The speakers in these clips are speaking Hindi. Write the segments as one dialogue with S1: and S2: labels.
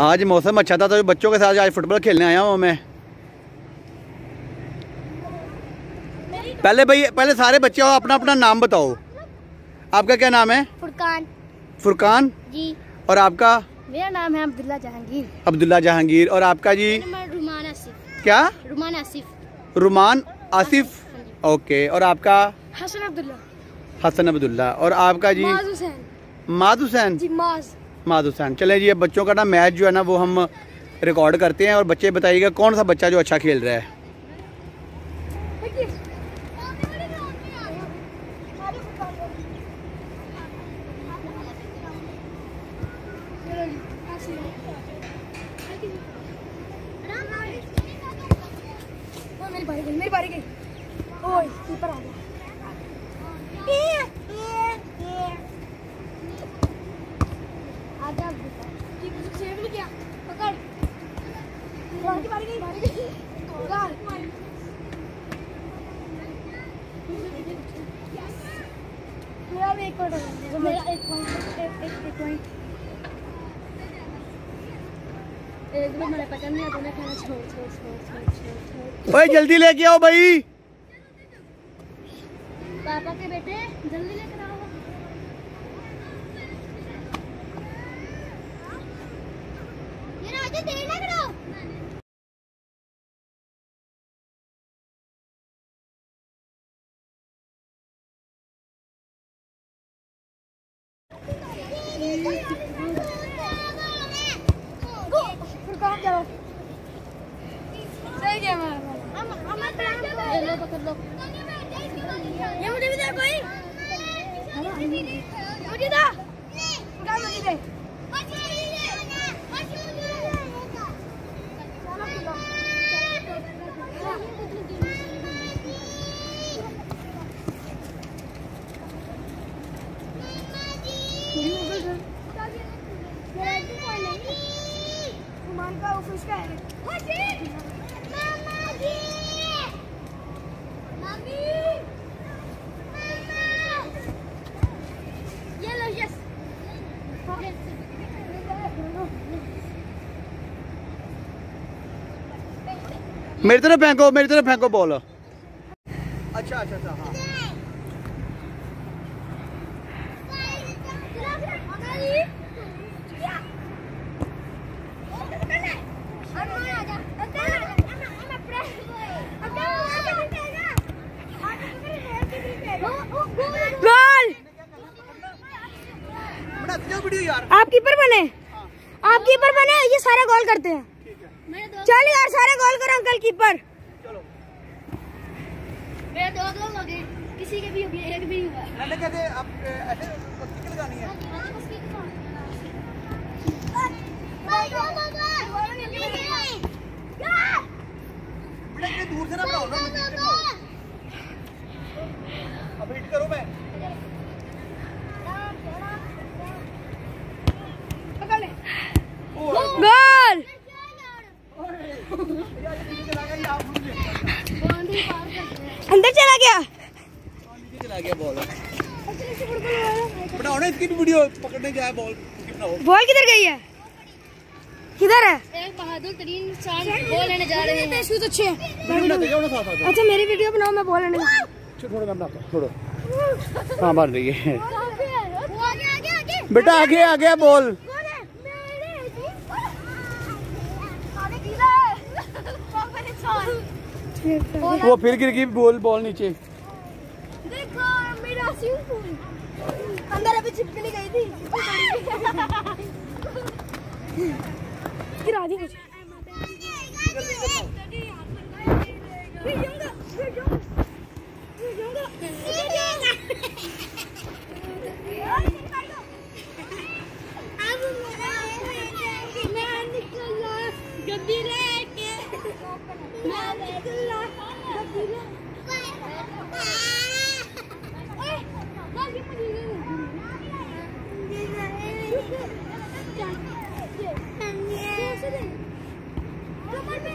S1: आज मौसम अच्छा था तो बच्चों के साथ आज फुटबॉल खेलने आया हूँ मैं। पहले भाई पहले सारे बच्चे हो अपना अपना नाम बताओ। आपका क्या नाम है?
S2: फुरकान।
S1: फुरकान?
S2: जी।
S1: और आपका?
S2: मेरा नाम है अब्दुल्ला जहांगीर।
S1: अब्दुल्ला जहांगीर। और आपका जी?
S2: रुमान आसिफ।
S1: क्या?
S2: रुमान आसिफ।
S1: रुमान आसिफ? ओके और आपका?
S2: हसन अब्दुल्ला।
S1: हसन अब्दुल्ला। और आपका जी?
S2: माज हुसैन।
S1: माद हुसैन?
S2: जी माज।
S1: माद हुसैन चले जी, अब बच्चों का ना मैच जो है ना वो हम रिकॉर्ड करते हैं और बच्चे बताइएगा कौन सा बच्चा जो अच्छा खेल रहा है
S2: मेरी बारी गई मेरी बारी गई ओए कीपर आ गया आजा कीपर सेव नहीं किया पकड़ बारी बारी गई बारी गई गोल मेरा भी एक पॉइंट मेरा एक पॉइंट एक एक एक पॉइंट एक भी मैंने पकड़ लिया मैं छोड़ छोड़ छोड़ छोड़ छोड़ छोड़।
S1: जल्दी लेके आओ भाई
S2: पापा के बेटे जल्दी लेकर आओ ये राजा देर ना करो फुरकान चलो सही गेम है ये लो पकड़ लो ये मुझे भी दे कोई मुझे दे फुरकान मुझे दे
S1: मेरी तरफ़ फेंको मेरी तरफ़ फेंको बॉल अच्छा अच्छा अच्छा हाँ।
S2: गोल आप कीपर बने। आप कीपर बने ये सारे गोल करते हैं। चल यार सारे गोल करो अंकल कीपर मेरे दो दो हो गए किसी के भी हो। गए एक भी हुआ
S1: दूर से ना अब हिट करो मैं
S2: गोल अंदर चला गया
S1: चला गया बॉल ना इसकी वीडियो पकड़ने जाए बॉल
S2: बॉल किधर गई है? किधर है?
S3: एक बहादुर तरीन इंसान बॉल लेने जा रहे हैं।
S2: शूज़ अच्छे हैं। अच्छा मेरी वीडियो बनाओ मैं बॉल लेने
S1: छोड़ो मैं बनाता छोड़ो हाँ मार रही है।
S3: आगे आगे आगे
S1: बेटा आगे आ गया बॉल वो फिर गिर गई बॉल बॉल नीचे।
S2: देखो मेरा अंदर अभी चिपकली गई थी। गिरा दी मुझे
S3: मैं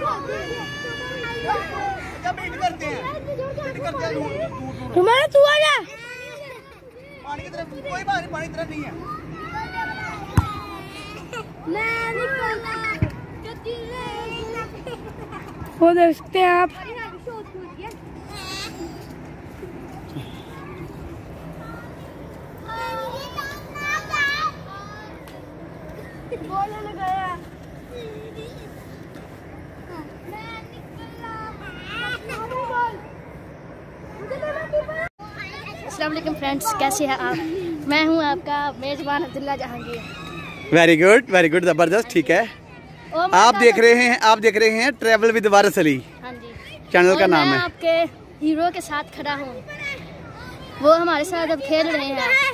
S2: तू आ जा।
S1: पानी की तरफ़ कोई बात नहीं पानी की तरफ़ नहीं है।
S2: वो देख सकते हैं आप। बोला लगाया
S3: अस्सलाम फ्रेंड्स कैसे हैं आप? मैं हूँ आपका मेजबान Abdullah Jahangir.
S1: Very good very good ज़बरदस्त ठीक है। आप देख रहे हैं आप देख रहे हैं ट्रेवल विद वारस अली
S3: हाँ जी।
S1: चैनल का नाम है।
S3: आपके हीरो के साथ खड़ा हूँ। वो हमारे साथ अब खेल रहे हैं।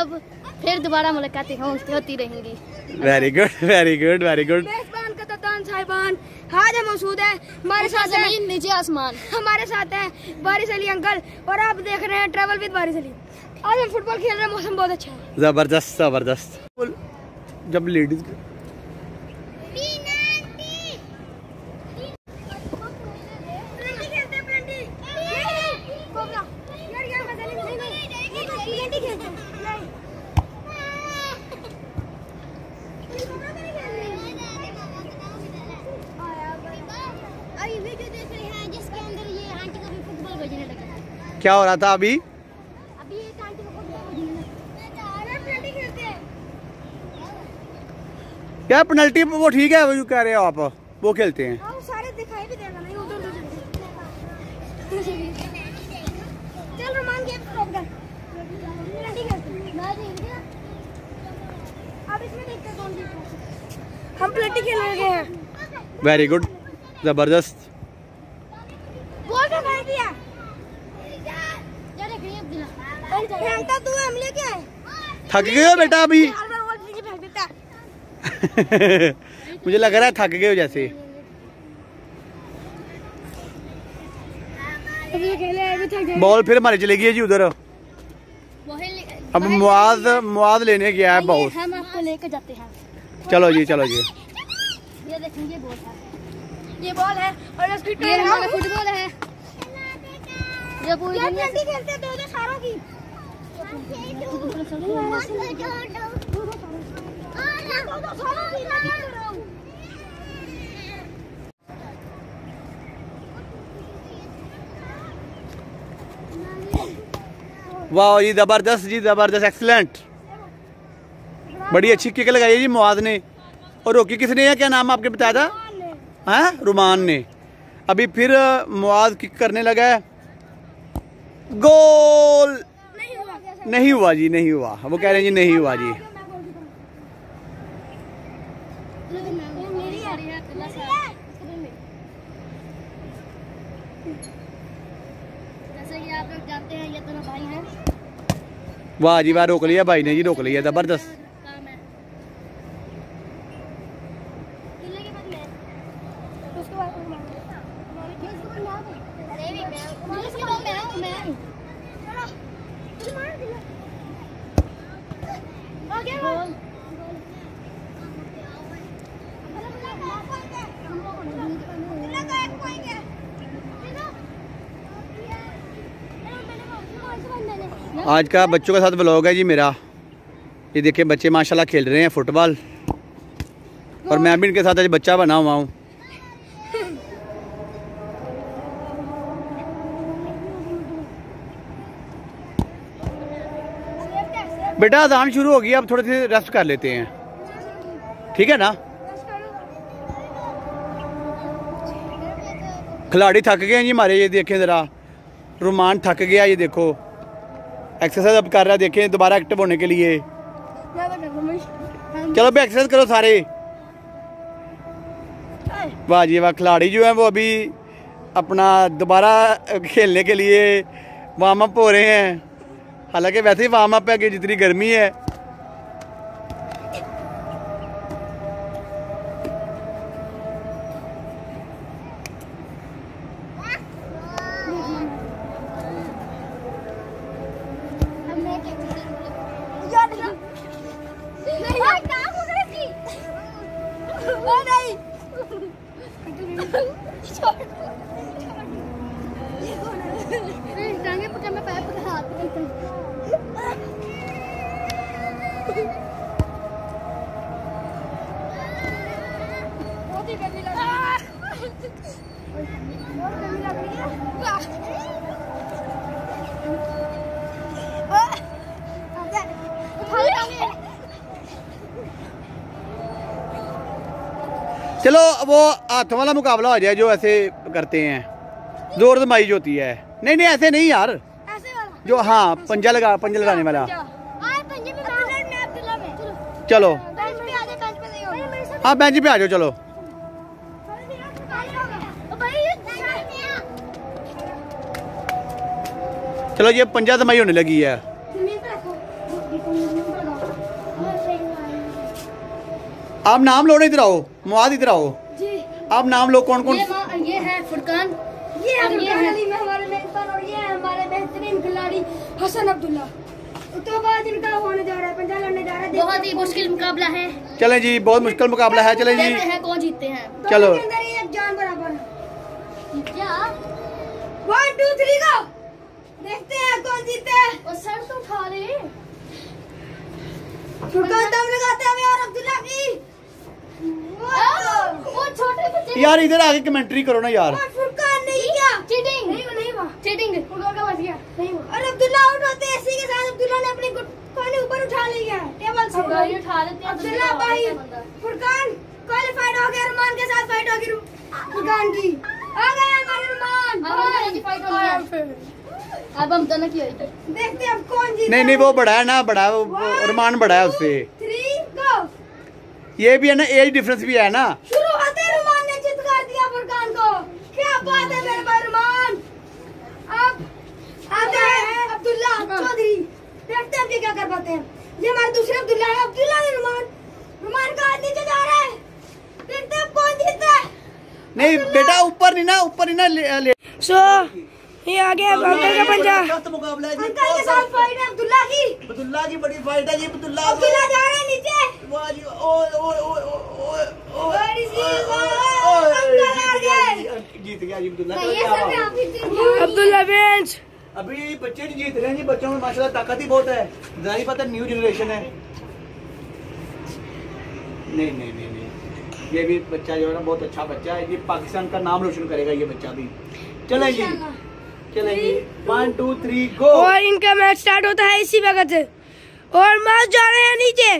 S3: अब फिर दोबारा मुलाकातें होती रहेंगी।
S1: Very good very good very good
S2: मेजबान का साहिबान हाज मौजूद है हमारे साथ है।
S3: ज़मीन नीचे आसमान।
S2: हमारे साथ है बारिश अली अंकल और आप देख रहे हैं ट्रेवल विद बारिश अली आज हम फुटबॉल खेल रहे हैं मौसम बहुत अच्छा है।
S1: ज़बरदस्त ज़बरदस्त। जब लेडीज़
S3: अभी वीडियो देख रहे हैं जिसके अंदर ये आंटी को भी फुटबॉल भेजने लगे
S1: क्या हो रहा था अभी? क्या पेनल्टी वो ठीक है वो कह रहे हो आप वो खेलते हैं।
S2: हाँ, सारे दिखाई भी देगा नहीं उधर चल रोमान गेम स्टॉप कर पेनल्टी खेलते हैं। अब इसमें देखते हैं कौन जीतता है। हम पेनल्टी खेल रहे हैं।
S1: वेरी गुड ज़बरदस्त
S2: गोल का फेंक दिया
S3: क्या देख रही है अब्दुल्ला
S2: फेंकता तू हम लेके
S1: थक गए हो बेटा अभी। मुझे लग रहा है थक गए हो जैसे।
S2: गए
S1: बॉल फिर हमारी चली गई है जी उधर। अब मुआज मुआज लेने गया है बॉल
S3: हम आपको लेकर जाते हैं।
S1: चलो जी चलो जी।
S3: ये देखें ये बॉल है।
S2: ये बॉल है और
S3: ये फुटबॉल है। ये पूरी
S2: यार
S3: दुनिया
S2: खेलते हैं दो दो सारों की। रहा हूँ
S1: वाह जी ज़बरदस्त जी ज़बरदस्त एक्सलेंट बड़ी अच्छी किक लगाई है जी मुआज ने। और रोकी किसने है क्या नाम आपके बताया था हाँ रुमान ने। अभी फिर मुआज किक करने लगा है। गोल।
S2: नहीं हुआ।
S1: जी नहीं हुआ। वो कह रहे हैं जी नहीं हुआ जी। वाह जी वाह रोक लिया भाई ने जी रोक लिया ज़बरदस्त।
S2: उसके बाद
S1: आज का बच्चों के साथ ब्लॉग है जी मेरा। ये देखिए बच्चे माशाल्लाह खेल रहे हैं फुटबॉल और मैं भी इनके साथ आज बच्चा बना हुआ हूँ। बेटा, अजान शुरू होगी अब थोड़ी सी रेस्ट कर लेते हैं। ठीक है ना? खिलाड़ी थक गए हैं जी हमारे ये देखें ज़रा। रुमान थक गया, ये देखो। एक्सरसाइज अब कर रहा है, देखें, दोबारा एक्टिव होने के लिए। चलो भी एक्सरसाइज करो सारे। वाह जी वाह, खिलाड़ी जो हैं वो अभी अपना दोबारा खेलने के लिए वार्म अप हो रहे हैं। हालाँकि वैसे ही वार्म अप है कि जितनी गर्मी है। चलो, वो हाथों वाला मुकाबला हो जाए, जो ऐसे करते हैं। ज़ोर जमाई जो होती है। नहीं नहीं, ऐसे नहीं यार। जो हाँ पंजा लगा पंजा लगाने वाला।
S2: में चलो।
S1: चलो।
S2: बेंच पे आ जाए बेंच पे नहीं होगा। मेरे साथ
S1: हाँ बेंच पे आ जाओ चलो। चलो ये पंजा जमाई होने लगी है। आप नाम लो इधर आओ। मुआद इधर आओ। आप नाम लो कौन कौन
S3: ये ये है फुरकान।
S2: ये
S3: है-
S2: अली में हमारे मेजबान और ये हमारे बेहतरीन खिलाड़ी हसन अब्दुल्ला। तो बाद इनका होने जा रहा है पंजा लड़ने जा रहा है।
S3: बहुत ही मुश्किल मुकाबला है।
S1: चलें जी बहुत मुश्किल मुकाबला है चलें जी।
S3: देखते हैं कौन जीतते हैं?
S1: चलो।
S2: अंदर ही एक जान बराबर
S3: क्या
S2: वन टू थ्री गो देखते हैं कौन जीते हैं।
S3: और सर तो उठा ले।
S2: फुरकान दम लगाते हैं और अब्दुल्ला की।
S3: वो छोटे बच्चे
S1: यार इधर आके कमेंट्री करो ना यार
S2: और फुरकान नहीं क्या
S3: चीटिंग
S2: नहीं फुरकान का बच गया। नहीं और अब्दुल्ला आउट होते हैं इसी के साथ अब्दुल्ला ने अपनी गुट- कोहनी ऊपर उठा लिया। है टेबल से
S3: गाड़ी उठा लेते हैं
S2: अब्दुल्ला भाई फुरकान क्वालिफाइड हो गया रुमान के साथ फाइट होगी फुरकान की। आ गए हमारे रुमान।
S3: अब हम दोनों की फाइट हो रही अब हम दोनों की होगी
S2: देखते हैं अब कौन जीता।
S1: नहीं नहीं वो बड़ा है ना बड़ा रुमान बड़ा है उससे ये भी है ना एज डिफरेंस भी है ना
S2: शुरू होते ही रुमान ने चित कर दिया फुरकान को क्या बात है मेरे भाई रुमान अब आते हैं अब्दुल्ला चौधरी देखते हैं ये क्या कर पाते हैं? ये हमारे दूसरे अब्दुल्ला है अब्दुल्ला ने रुमान रुमान का हाथ नीचे जा रहा है। देखते हैं कौन जीतता है?
S1: नहीं बेटा ऊपर नहीं ना ऊपर नहीं ना ले, ले।
S2: सो ये आ गया अंकल का पंजा।
S1: मुकाबला है
S2: अंकल के साथ फाइट है अब्दुल्ला की।
S1: अब्दुल्ला की बड़ी फाइट है जी अब्दुल्ला
S2: अब्दुल्ला जा रहे हैं नीचे।
S1: वाह जी,
S2: अंकल गए।
S1: जीत गया जी
S2: ये
S1: है।
S4: अब्दुल्ला बेंच
S1: अभी बच्चे नहीं जीत रहे हैं जी बच्चों में माशाल्लाह ताकत ही बहुत है। जारी पता न्यू जनरेशन है। नहीं नहीं नहीं नहीं। ये भी बच्चा जो है ना बहुत अच्छा बच्चा है। ये पाकिस्तान का नाम रोशन करेगा ये बच्चा भी। चलें जी। चलें जी। वन टू थ्री गो
S4: और इनका मैच स्टार्ट होता है इसी वक्त। से और मैच जा रहे हैं नीचे।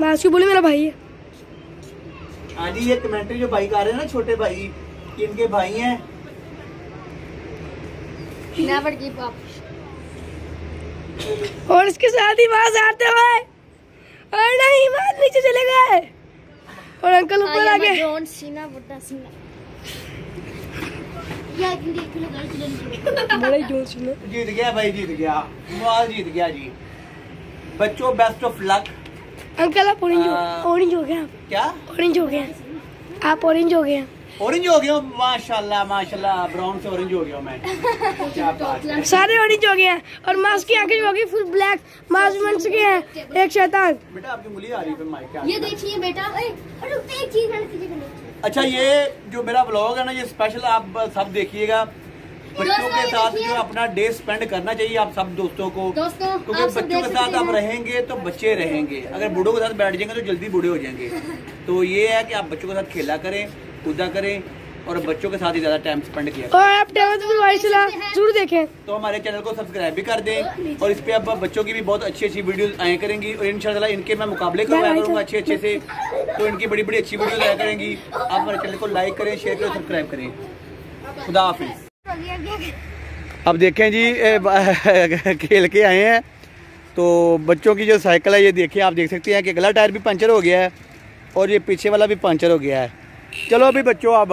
S4: मैच की बोली मेरा भाई? है
S1: हाँ जी ये कमेंट्री जो भाई कर रहे हैं ना छोटे भाई इनके भाई हैं।
S3: नेवर गिव अप
S4: और इसके साथ ही वहाँ से आते हुए और नहीं मैच नीचे चले गए। और अंकल ऊपर आ गए
S3: जॉन सीना बुड्ढा सीना
S4: बड़े ज़ोर से ना।
S1: जीत गया भाई जीत गया। मुआज जीत गया जी। बच्चों बेस्ट ऑफ़ लक
S4: अंकल आप ऑरेंज हो ऑरेंज हो गए
S1: क्या?
S4: ऑरेंज हो गए। आप ऑरेंज हो गए।
S1: ऑरेंज हो गया हूँ, माशाल्लाह माशाल्लाह ब्राउन से ऑरेंज हो गया हूँ मैं। क्या बात है।
S4: सारे ऑरेंज हो गए हैं और मास्क की आँखें जो होगी फुल ब्लैक मास्क बन चुके हैं एक शैतान।
S1: बेटा आपकी उंगली आ रही है माइक के
S3: ये देखिए बेटा
S2: एक चीज़ मैंने तुझे करनी
S1: अच्छा ये जो मेरा ब्लॉग है ना ये स्पेशल आप सब देखिएगा। बच्चों के साथ जो अपना डे स्पेंड करना चाहिए आप सब दोस्तों को।
S3: दोस्तों
S1: क्योंकि
S3: आप
S1: बच्चों के साथ आप रहेंगे तो बच्चे रहेंगे। अगर बूढ़ों के साथ बैठ जाएँगे तो जल्दी बूढ़े हो जाएँगे। तो ये है कि आप बच्चों के साथ खेला करें। कूदा करें और बच्चों के साथ ही ज़्यादा टाइम स्पेंड किया
S4: और आप ज़रूर देखें।
S1: तो हमारे चैनल को सब्सक्राइब भी कर दें और इस पे अब बच्चों की भी बहुत अच्छी अच्छी वीडियोस आया करेंगी और इंशाल्लाह इनके मैं मुकाबले करवाया करूँगा अच्छे अच्छे से। तो इनकी बड़ी बड़ी अच्छी वीडियोस आया करेंगी। आप हमारे चैनल को लाइक करें शेयर करें सब्सक्राइब करें। खुदा हाफिज। अब देखें जी खेल के आए हैं। तो बच्चों की जो साइकिल है ये देखिए आप देख सकते हैं कि अगला टायर भी पंचर हो गया है और ये पीछे वाला भी पंचर हो गया है। चलो अभी बच्चों अब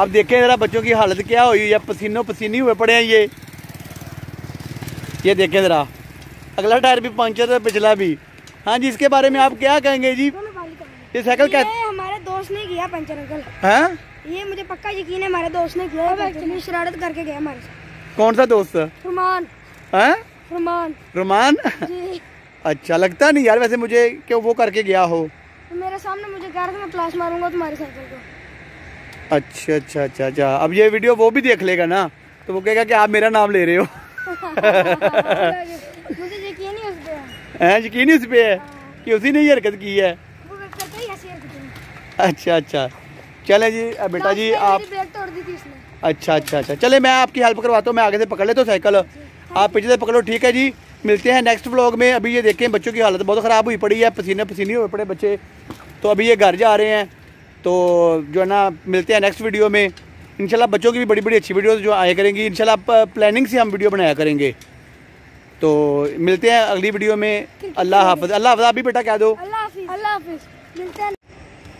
S1: अब देखें जरा बच्चों की हालत क्या हुई है। पसीनों पसीनी हुए पड़े हैं ये। ये देखें जरा। अगला टायर भी पंचर है पिछला भी। हाँ जी इसके बारे में आप क्या कहेंगे जी? ये साइकिल क्या
S2: हमारे दोस्त ने किया पंचर अंकल।
S1: है?
S2: ये मुझे पक्का यकीन है हमारे दोस्त ने किया। है शरारत करके गया हमारे साथ।
S1: कौन सा दोस्त?
S2: रुमान।
S1: है?
S2: रुमान।
S1: रोमान?
S2: जी।
S1: अच्छा लगता नहीं यार वैसे मुझे क्यों वो करके गया हो।
S2: तो मेरे सामने मुझे कह रहा था मैं क्लास मारूँगा तुम्हारी साइकिल को।
S1: अच्छा अच्छा अच्छा अच्छा। अब ये वीडियो वो भी देख लेगा ना? तो वो कहेगा कि आप मेरा नाम ले रहे हो।
S2: मुझे यकीन ही उस पे है
S1: यकीन ही उस पे है। कि उसी ने ये हरकत की है?
S2: ही हैं।
S1: अच्छा अच्छा। चले जी बेटा जी आप अच्छा अच्छा अच्छा। चले मैं आपकी हेल्प करवाता हूँ मैं आगे से पकड़ लेता हूँ साइकिल आप पीछे से पकड़ो ठीक है जी? मिलते हैं नेक्स्ट व्लॉग में। अभी ये देखें बच्चों की हालत बहुत ख़राब हुई पड़ी है पसीने पसीने हुए पड़े बच्चे। तो अभी ये घर जा रहे हैं। तो जो है ना मिलते हैं नेक्स्ट वीडियो में। इंशाल्लाह बच्चों की भी बड़ी बड़ी अच्छी वीडियो जो आया करेंगी। इंशाल्लाह प्लानिंग से हम वीडियो बनाया करेंगे। तो मिलते हैं अगली वीडियो में। अल्लाह हाफ़ अल्लाह हाफ़ आप भी बेटा कह दो।
S2: अल्लाह हाफिज। अल्लाह हाफिज। मिलते हैं।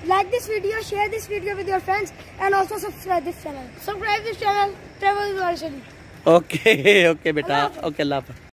S2: Like this video share this video with your friends and also subscribe this channel subscribe this channel travel
S1: okay okay बेटा। ओके अल्लाह हाफ़